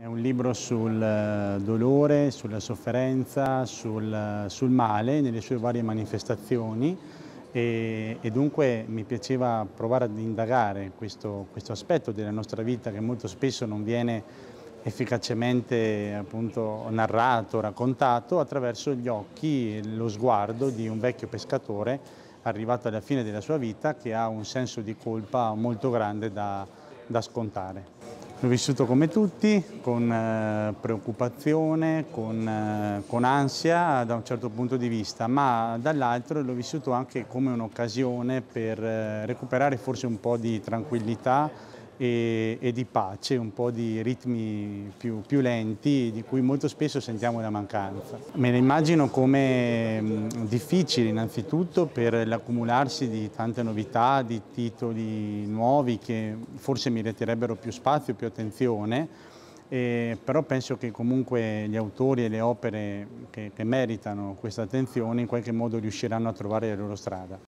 È un libro sul eh, dolore, sulla sofferenza, sul, sul male nelle sue varie manifestazioni e, e, dunque mi piaceva provare ad indagare questo, questo, aspetto della nostra vita che molto spesso non viene efficacemente appunto, narrato, raccontato attraverso gli occhi e lo sguardo di un vecchio pescatore arrivato alla fine della sua vita che ha un senso di colpa molto grande da, da scontare. L'ho vissuto come tutti, con eh, preoccupazione, con, eh, con, ansia da un certo punto di vista, ma dall'altro l'ho vissuto anche come un'occasione per eh, recuperare forse un po' di tranquillità e, e, di pace, un po' di ritmi più, più, lenti di cui molto spesso sentiamo la mancanza. Me le immagino come mh, difficili innanzitutto per l'accumularsi di tante novità, di titoli nuovi che forse meriterebbero più spazio, più attenzione, eh, però penso che comunque gli autori e le opere che, che meritano questa attenzione in qualche modo riusciranno a trovare la loro strada.